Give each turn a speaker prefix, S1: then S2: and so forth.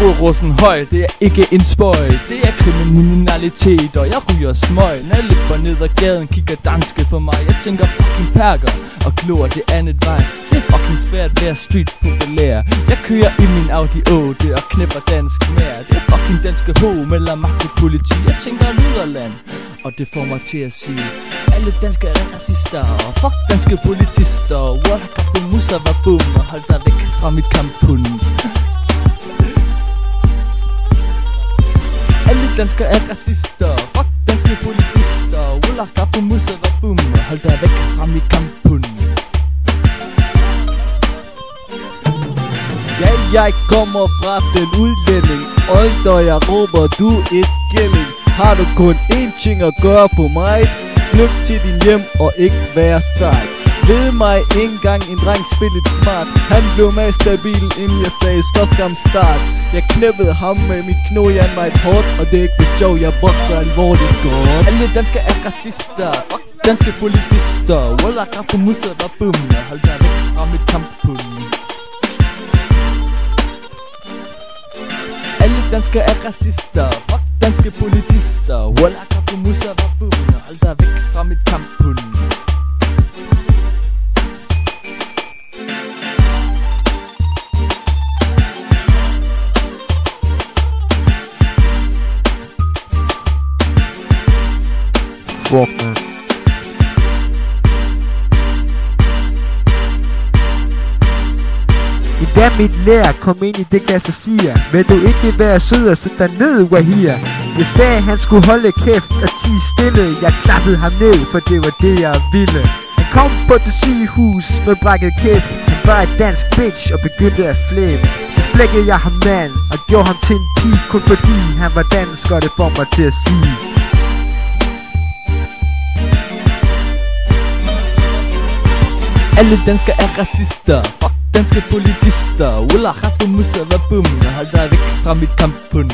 S1: Rosen høj, det er ikke en spøj. Det er kriminalitet, og jeg ryger smøg. Når jeg løber ned ad gaden, kigger danske på mig. Jeg tænker fucking perker, og glor det andet vej. Det er fucking svært at være street populær. Jeg kører i min Audi 8 og knipper dansk mere. Det er fucking danske ho, melder magt til politi. Jeg tænker Lyderland, og det får mig til at sige alle danske er racister Og fuck danske politister. Walla kapu musa var boom Og hold dig væk fra mit kampun danske er racister. Fuck danske politister. Walla kapu musse var bum. Hold dig væk fra mit kampun Ja, jeg kommer fra den udlænding. Og når jeg råber, du et gælling. Har du kun én ting at gøre på mig? Flyt til din hjem og ikke være sej. Ved mig engang en dreng spillet smart. Han blev mere stabil inden jeg sagde skam start. Jeg knæppede ham med mit knojan mig et hårdt Og det er ikke for sjov, jeg vokser alvorligt godt. Alle danske er racister Fuck danske politister. Walla på musa var bum Hold dig væk fra mit kampun Alle danske er racister Fuck danske politister. Walla på musa var bum Hold dig væk fra mit kampun
S2: Walkman. I da mit lær kom ind i det klasse siger. Vil du ikke være sød og sætte dig ned, Wahir? Jeg sagde, han skulle holde kæft og tige stille. Jeg klappede ham ned, for det var det, jeg ville. Han kom på det sygehus med brækket kæft. Han var et dansk bitch og begyndte at flæbe. Så flækkede jeg ham mand og gjorde ham til en pige Kun fordi han var dansk og det får mig til at sige.
S1: Alle danskere er racister. Fuck danske politister. Walla, på musa var bum Hold dig væk fra mit kampun